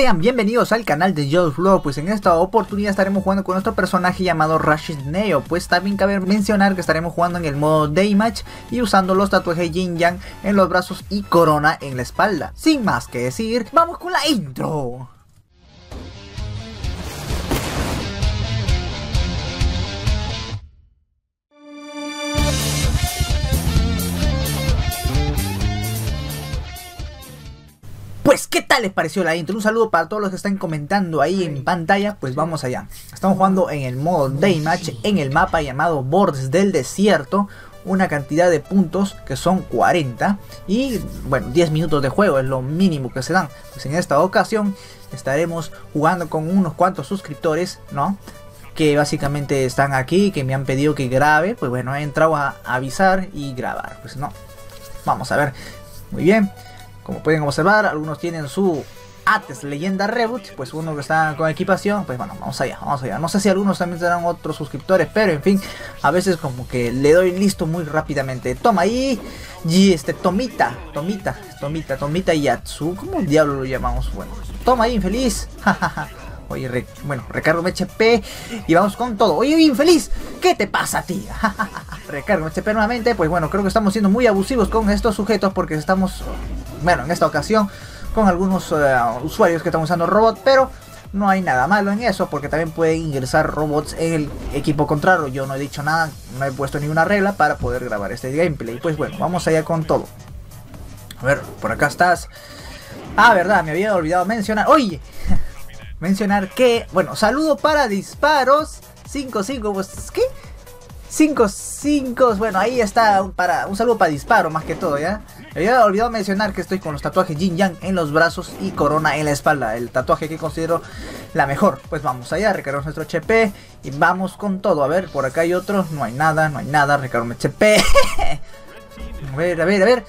Sean bienvenidos al canal de Joe Flow, pues en esta oportunidad estaremos jugando con nuestro personaje llamado Rashid Neo, pues también cabe mencionar que estaremos jugando en el modo Daymatch y usando los tatuajes Yin Yang en los brazos y corona en la espalda. Sin más que decir, vamos con la intro. Tal les pareció la intro? Un saludo para todos los que están comentando ahí en pantalla. Pues vamos allá. Estamos jugando en el modo Daymatch, en el mapa llamado Bordes del Desierto. Una cantidad de puntos que son 40. Y bueno, 10 minutos de juego es lo mínimo que se dan. Pues en esta ocasión estaremos jugando con unos cuantos suscriptores, ¿no? Que básicamente están aquí, que me han pedido que grabe. Pues bueno, he entrado a avisar y grabar. Pues no. Vamos a ver. Muy bien. Como pueden observar, algunos tienen su Ates Leyenda Reboot, pues uno que está con equipación, pues bueno, vamos allá, vamos allá. No sé si algunos también serán otros suscriptores, pero en fin, a veces como que le doy listo muy rápidamente. Toma ahí, y este, Tomita, Tomita, Tomita, Tomita Yatsu, ¿cómo diablo lo llamamos? Bueno, toma ahí, infeliz, Oye, bueno, recargo HP y vamos con todo. Oye, infeliz, ¿qué te pasa, tía? recargo HP nuevamente. Pues bueno, creo que estamos siendo muy abusivos con estos sujetos porque estamos bueno, en esta ocasión con algunos eh, usuarios que están usando robot, pero no hay nada malo en eso porque también pueden ingresar robots en el equipo contrario. Yo no he dicho nada, no he puesto ninguna regla para poder grabar este gameplay. Pues bueno, vamos allá con todo. A ver, por acá estás. Ah, verdad, me había olvidado mencionar. Oye, mencionar que, bueno, saludo para disparos 5-5, pues, ¿qué? 5-5, bueno, ahí está para un saludo para disparo más que todo, ¿ya? Había olvidado mencionar que estoy con los tatuajes Jin Yang en los brazos y corona en la espalda, el tatuaje que considero la mejor. Pues vamos allá, recargamos nuestro HP y vamos con todo. A ver, por acá hay otro, no hay nada, no hay nada, recargamos HP. a ver, a ver, a ver.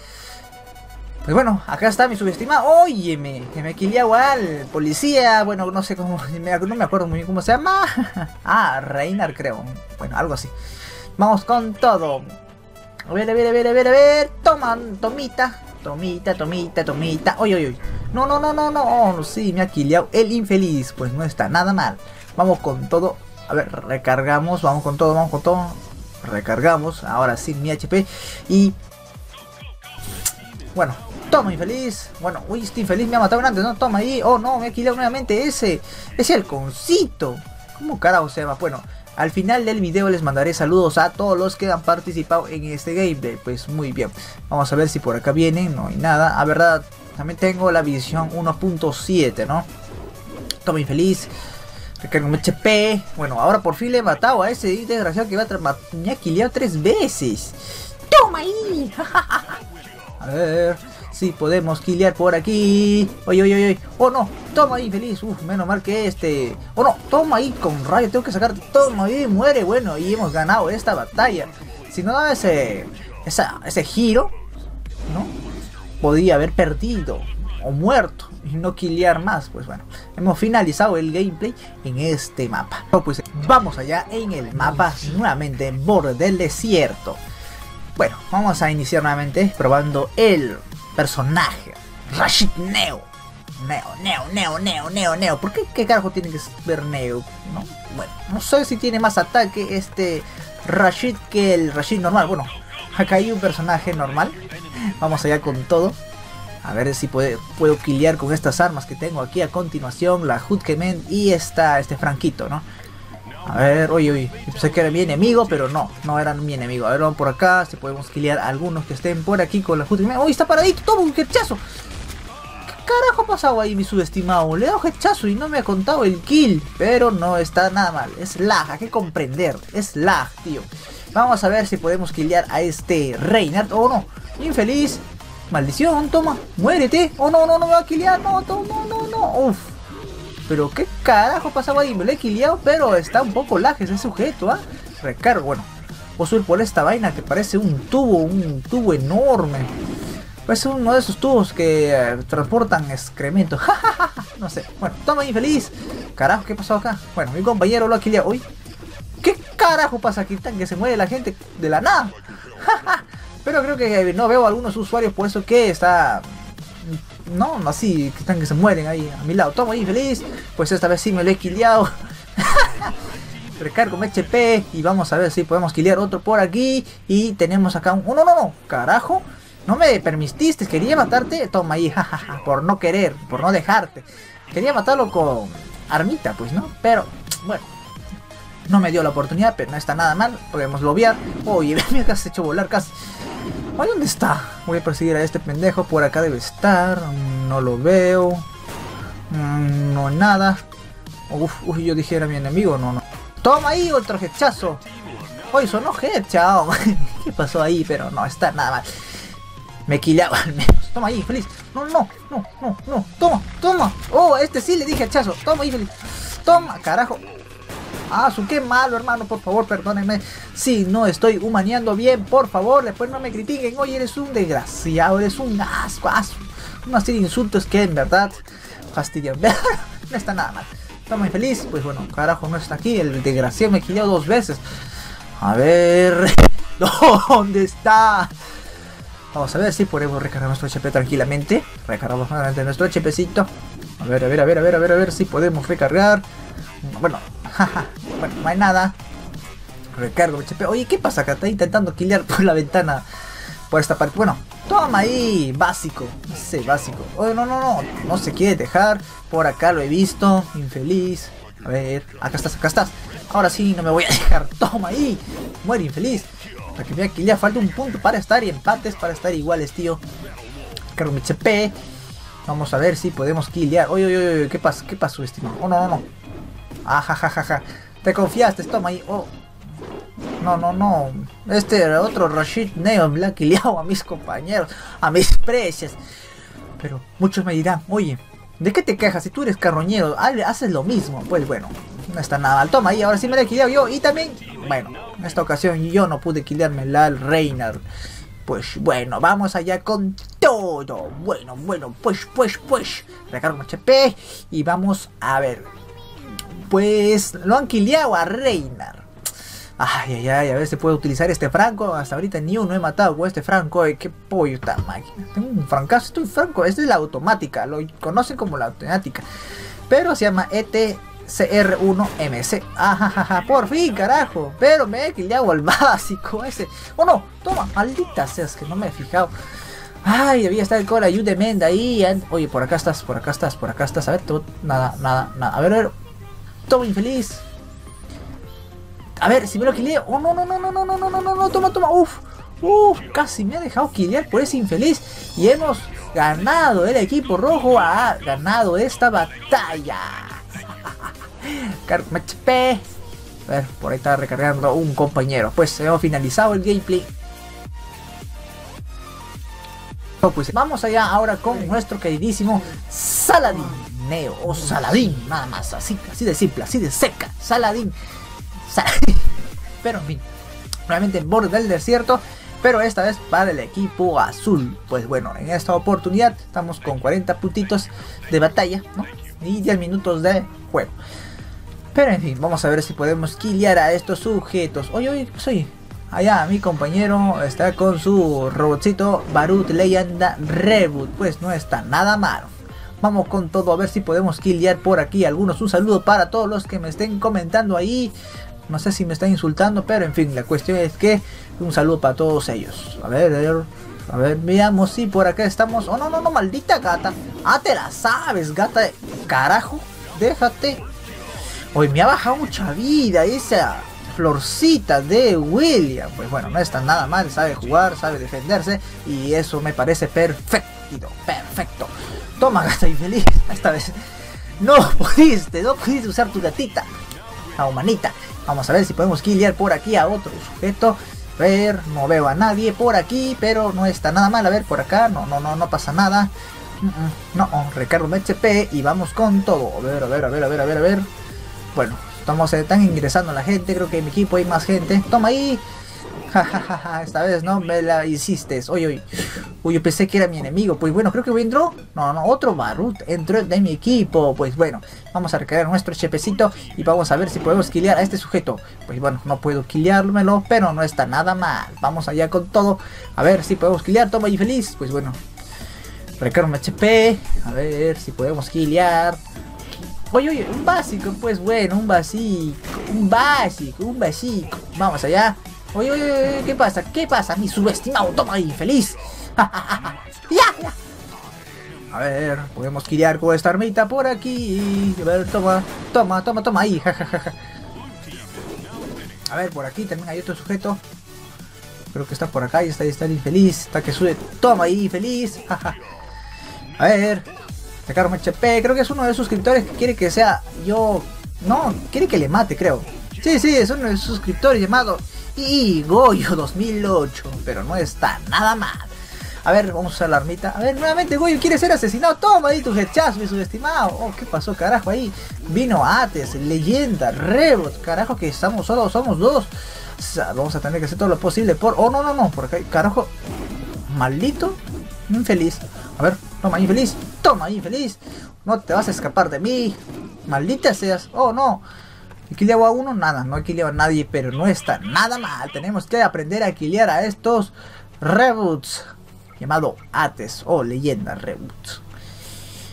Pues bueno, acá está mi subestimado. Óyeme, que me quilió al policía. Bueno, no sé cómo, no me acuerdo muy bien cómo se llama. ah, Reinar creo. Bueno, algo así. Vamos con todo. A ver, a ver, a ver, a ver, a ver. Toma, tomita. Tomita, tomita, tomita. Oye, oye, oye. No, no, no, no, no. Sí, me ha quiliado el infeliz. Pues no está nada mal. Vamos con todo. A ver, recargamos. Vamos con todo, vamos con todo. Recargamos. Ahora sí, mi HP. Y... Bueno, toma infeliz. Bueno, uy, este infeliz me ha matado antes, ¿no? Toma ahí. Oh, no, me ha quiliado nuevamente ese. Ese halconcito. ¿Cómo carajo se llama? Bueno, al final del video les mandaré saludos a todos los que han participado en este gameplay. Pues muy bien. Vamos a ver si por acá vienen. No hay nada. A verdad, también tengo la visión 1.7, ¿no? Toma infeliz. Recargo un HP. Bueno, ahora por fin le he matado a ese desgraciado que va a me ha tres veces. ¡Toma ahí! a ver si podemos killear por aquí. Oye, oye, oye. Oh, no. Toma ahí, feliz. Uf, menos mal que este. Oh, no. Toma ahí con rayo. Tengo que sacar. Toma ahí, muere. Bueno, y hemos ganado esta batalla. Si no daba ese, giro, ¿no? Podía haber perdido o muerto y no killear más. Pues bueno, hemos finalizado el gameplay en este mapa. Pues vamos allá en el mapa nuevamente en borde del desierto. Bueno, vamos a iniciar nuevamente probando el personaje. Rashid Neo. Neo, Neo, Neo, Neo, Neo, Neo. ¿Por qué, qué carajo tiene que ver Neo? ¿No? Bueno, no sé si tiene más ataque este Rashid que el Rashid normal. Bueno, acá hay un personaje normal. Vamos allá con todo. A ver si puede, puedo killear con estas armas que tengo aquí a continuación. La Hutkemen y esta, este Franquito, ¿no? A ver, oye, oye, pensé que era mi enemigo, pero no, no eran mi enemigo. A ver, vamos por acá, si podemos killear algunos que estén por aquí con la justa. ¡Uy, está paradito! ¡Toma un hechazo! ¿Qué carajo ha pasado ahí, mi subestimado? Le he dado hechazo y no me ha contado el kill. Pero no está nada mal, es lag, hay que comprender, es lag, tío. Vamos a ver si podemos killear a este Reinhardt o no. Infeliz. Maldición, toma, muérete. Oh no, no, no me va a killear, no, no, no, no. Uf, pero qué carajo pasaba ahí, me lo he quiliado, pero está un poco lag ese sujeto, ¿ah? Recargo, bueno. Voy a subir por esta vaina que parece un tubo, un tubo enorme. Pues uno de esos tubos que eh, transportan excremento. no sé. Bueno, toma infeliz. Carajo, ¿qué pasó acá? Bueno, mi compañero lo ha quiliado. Uy. ¿Qué carajo pasa aquí? Tan que se muere la gente de la nada. Pero creo que no veo algunos usuarios por eso que está no, así, que están que se mueren ahí a mi lado. Toma ahí, feliz. Pues esta vez sí me lo he quiliado. Recargo mi HP y vamos a ver si podemos quiliar otro por aquí. Y tenemos acá un... Oh, no, no, no, carajo. No me permitiste, quería matarte. Toma ahí, jajaja, por no querer, por no dejarte. Quería matarlo con armita, pues, ¿no? Pero, bueno, no me dio la oportunidad, pero no está nada mal. Podemos lobear. Oye, me has hecho volar casi. Oye, ¿dónde está? Voy a perseguir a este pendejo. Por acá debe estar. No lo veo. Mm, no nada. Uf, uf, yo dije era mi enemigo. No, no. Toma ahí otro hechazo. Oye, sonó head, chao. ¿Qué pasó ahí? Pero no está nada mal. Me quillaba al menos. Toma ahí, feliz. No, no, no, no, no. Toma, toma. Oh, este sí le dije hachazo. Toma ahí, feliz. Toma, carajo. Ah, su qué malo, hermano, por favor, perdónenme. Si no estoy humaneando bien, por favor, después no me critiquen. Oye, eres un desgraciado, eres un asco, asco. Una serie de insultos que en verdad fastidian. no está nada mal. Está muy feliz. Pues bueno, carajo, no está aquí. El desgraciado me quilló dos veces. A ver. ¿Dónde está? Vamos a ver si podemos recargar nuestro HP tranquilamente. Recargamos nuevamente nuestro HPcito. A ver, a ver, a ver, a ver, a ver, a ver si podemos recargar. Bueno, bueno, no hay nada. Recargo HP. Oye, ¿qué pasa acá? Está intentando killar por la ventana. Por esta parte. Bueno, toma ahí. Básico. No básico. Oye, no, no, no. No se quiere dejar. Por acá lo he visto. Infeliz. A ver. Acá estás, acá estás. Ahora sí, no me voy a dejar. Toma ahí. Muere infeliz. Para que vea que ya falta un punto para estar y empates para estar iguales, tío. Cargo mi HP. Vamos a ver si podemos killear. Oye, oye, oye, ¿qué pasó? ¿Qué pasó, estimado? Oh, no, no, no. Ajajajaja. Te confiaste, toma ahí. Oh. No, no, no. Este otro Rashid Neo me ha killeado a mis compañeros, a mis precios. Pero muchos me dirán, oye, ¿de qué te quejas? Si tú eres carroñero, haces lo mismo. Pues bueno, no está nada mal. Toma ahí, ahora sí me la he killeado yo. Y también, bueno, en esta ocasión yo no pude killearme la Reynard. Pues bueno, vamos allá con todo. Bueno, bueno, pues, pues, pues. Recargo HP y vamos a ver. Pues lo han killeado a Reinar. Ay, ay, ay, a ver si puede utilizar este franco. Hasta ahorita ni uno he matado con este franco. Ay, qué pollo esta máquina. Tengo un francazo, estoy franco. Este es la automática, lo conocen como la automática. Pero se llama ET CR1MC. Ajajaja, por fin, carajo. Pero me he quillado al básico ese. Oh no, toma, maldita seas que no me he fijado. Ay, debía estar con la de Menda ahí. Oye, por acá estás, por acá estás, por acá estás. A ver, nada, nada, nada. A ver, a ver. Toma infeliz. A ver, si me lo quillé. Oh, no, no, no, no, no, no, no, no, no, no, toma, toma. Uf, uf, casi me ha dejado quillear por ese infeliz. Y hemos ganado. El equipo rojo ha ganado esta batalla. HP. A ver, por ahí está recargando un compañero. Pues hemos finalizado el gameplay. Pues vamos allá ahora con nuestro queridísimo Saladin O Saladín, nada más, así, así de simple, así de seca, Saladín, Saladín. Pero en fin, nuevamente en borde del desierto, pero esta vez para el equipo azul. Pues bueno, en esta oportunidad estamos con 40 puntitos de batalla, ¿no? Y 10 minutos de juego. Pero en fin, vamos a ver si podemos killear a estos sujetos. Oye, oye, soy. Allá mi compañero está con su robotcito Barut Leyenda Reboot. Pues no está nada malo. Vamos con todo a ver si podemos killear por aquí algunos. Un saludo para todos los que me estén comentando ahí. No sé si me están insultando, pero en fin, la cuestión es que un saludo para todos ellos. A ver, a ver, a ver, veamos si por acá estamos. Oh, no, no, no, maldita gata. Ah, te la sabes, gata. Carajo, déjate Hoy me ha bajado mucha vida esa florcita de William. Pues bueno, no está nada mal, sabe jugar, sabe defenderse y eso me parece perfecto, perfecto. Toma, gata infeliz, esta vez no pudiste, no pudiste usar tu gatita, la humanita. Vamos a ver si podemos killear por aquí a otro sujeto. A ver, no veo a nadie por aquí, pero no está nada mal. A ver, por acá, no, no, no, no pasa nada. No, recargo mi HP y vamos con todo. A ver, a ver, a ver, a ver, a ver, a ver. Bueno, estamos, están ingresando la gente, creo que en mi equipo hay más gente. Toma ahí. Esta vez no me la hiciste. Oye, oye. Uy, yo pensé que era mi enemigo. Pues bueno, creo que entró. No, no, otro Barut entró de mi equipo. Pues bueno, vamos a recargar nuestro chepecito y vamos a ver si podemos killear a este sujeto. Pues bueno, no puedo killeármelo, pero no está nada mal. Vamos allá con todo. A ver si podemos killear. Toma y feliz. Pues bueno. Recargo HP. A ver si podemos gilear. Oye, oye, un básico, pues bueno, un básico, un básico, un básico. Vamos allá. Oye, oye, oye, ¿qué pasa? ¿Qué pasa? Mi subestimado, toma ahí, feliz. ya, A ver, podemos gilear con esta armita por aquí. A ver, toma, toma, toma, toma ahí. A ver, por aquí también hay otro sujeto. Creo que está por acá y está, está infeliz. Está que sube. Toma ahí, feliz. A ver. Sacaron HP. Creo que es uno de los suscriptores que quiere que sea yo. No, quiere que le mate, creo. Sí, sí, es uno de los suscriptores llamado Goyo 2008. Pero no está nada mal. A ver, vamos a usar la armita. A ver, nuevamente Goyo quiere ser asesinado. Toma ahí tu hechazo, mi subestimado. Oh, ¿qué pasó, carajo? Ahí vino Ates, leyenda, Rebot. Carajo, que estamos solo, somos dos. Vamos a tener que hacer todo lo posible por... Oh, no, no, no, por acá, carajo. Maldito. Infeliz. A ver, toma, infeliz. Toma, infeliz. No te vas a escapar de mí. Maldita seas. Oh, no. Equiliabo a uno, nada, no equiliabo a nadie, pero no está nada mal. Tenemos que aprender a equiliar a estos reboots. Llamado Ates o leyenda reboots.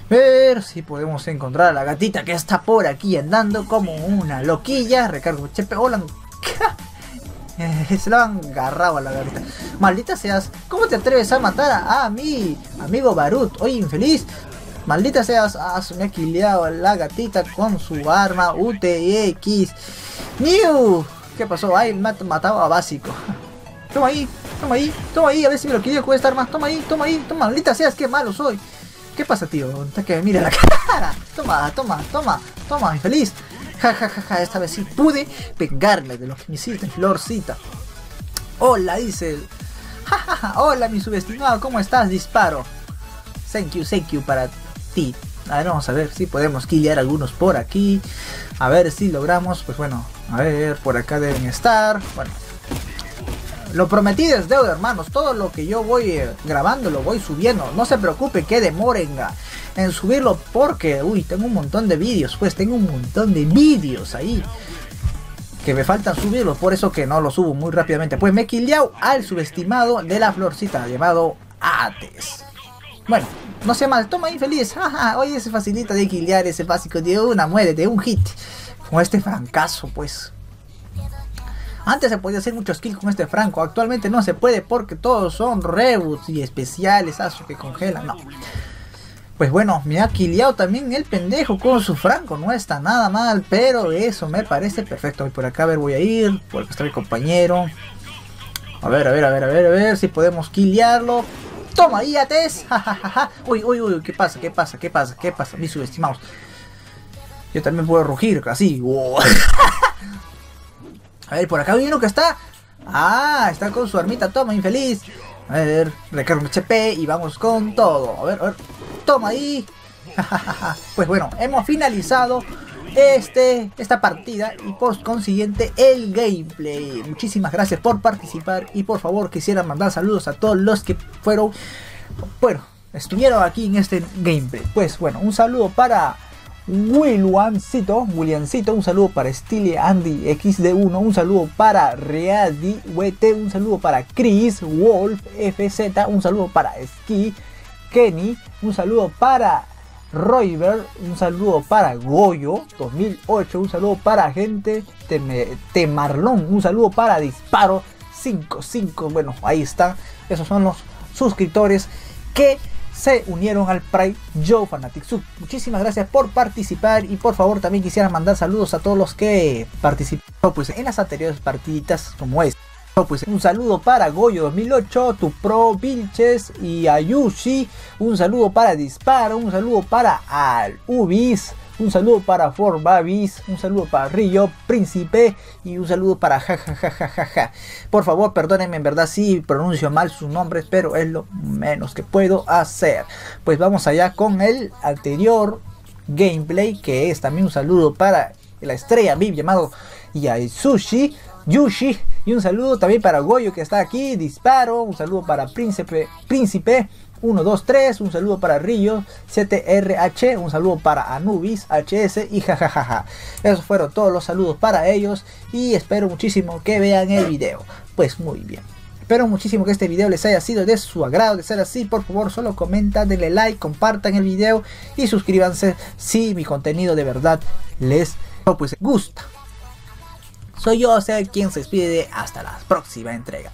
Ver si podemos encontrar a la gatita que está por aquí andando como una loquilla. Recargo chepe. Hola. Se la han agarrado a la gatita. Maldita seas, ¿cómo te atreves a matar a, mi amigo Barut? Oye, infeliz. Maldita seas, has me ha a la gatita con su arma UTX. ¡New! ¿Qué pasó? Ay, me ha matado a básico. Toma ahí, toma ahí, toma ahí, a ver si me lo quiero con esta arma. Toma ahí, toma ahí, toma, maldita seas, qué malo soy. ¿Qué pasa, tío? Que me mire la cara. Toma, toma, toma, toma, infeliz. Ja, ja, ja, ja, esta vez sí pude vengarme de lo que me hiciste, Florcita. Hola, dice. Ja, ja, hola, mi subestimado, ¿cómo estás? Disparo. Thank you, thank you para ti. A ver, vamos a ver si podemos killear algunos por aquí. A ver si logramos, pues bueno, a ver, por acá deben estar. Bueno, lo prometido es deuda, hermanos. Todo lo que yo voy eh, grabando lo voy subiendo. No se preocupe que demoren en subirlo porque, uy, tengo un montón de vídeos, pues tengo un montón de vídeos ahí que me faltan subirlos, por eso que no lo subo muy rápidamente. Pues me he al subestimado de la florcita llamado Ates. Bueno, no sé más, toma infeliz, jaja, oye, se facilita de quiliar ese básico de una muerte, de un hit. Con este fracaso, pues. Antes se podía hacer muchos kills con este Franco, actualmente no se puede porque todos son reboots y especiales, aso que congelan, no. Pues bueno, me ha killado también el pendejo con su Franco, no está nada mal, pero eso me parece perfecto. Voy por acá, a ver, voy a ir, por acá está mi compañero. A ver, a ver, a ver, a ver, a ver si podemos killearlo. Toma, ates. uy, uy, uy, ¿qué pasa? ¿Qué pasa? ¿Qué pasa? ¿Qué pasa? Mis subestimados. Yo también puedo rugir, así. a ver, por acá hay uno que está. Ah, está con su armita. Toma, infeliz. A ver, recargo HP y vamos con todo. A ver, a ver. Toma ahí. pues bueno, hemos finalizado este, esta partida y por consiguiente el gameplay. Muchísimas gracias por participar y por favor quisiera mandar saludos a todos los que fueron, bueno, estuvieron aquí en este gameplay. Pues bueno, un saludo para Williamcito, Williamcito, un saludo para Stile Andy XD1, un saludo para Readi WT, un saludo para Chris Wolf FZ, un saludo para Ski Kenny, un saludo para Royber, un saludo para Goyo 2008, un saludo para gente Temarlón, un saludo para Disparo 55, bueno, ahí está, esos son los suscriptores que se unieron al Pride Joe Fanatic Sub. Muchísimas gracias por participar y por favor también quisiera mandar saludos a todos los que participaron pues, en las anteriores partiditas como esta. Pues un saludo para Goyo 2008, tu pro Vilches y Ayushi. Un saludo para Disparo, un saludo para Al Ubis. Un saludo para For Babis, un saludo para Rillo, Príncipe y un saludo para jajajajaja. Por favor, perdónenme en verdad si pronuncio mal sus nombres, pero es lo menos que puedo hacer. Pues vamos allá con el anterior gameplay, que es también un saludo para la estrella VIP llamado Yaisushi, Yushi y un saludo también para Goyo que está aquí, Disparo, un saludo para Príncipe, Príncipe 123, un saludo para Río, CTRH, un saludo para Anubis, HS y jajajaja. Esos fueron todos los saludos para ellos y espero muchísimo que vean el video. Pues muy bien. Espero muchísimo que este video les haya sido de su agrado. De ser así, por favor, solo comenta, denle like, compartan el video y suscríbanse si mi contenido de verdad les pues, gusta. Soy yo, o sea, quien se despide de hasta la próxima entrega.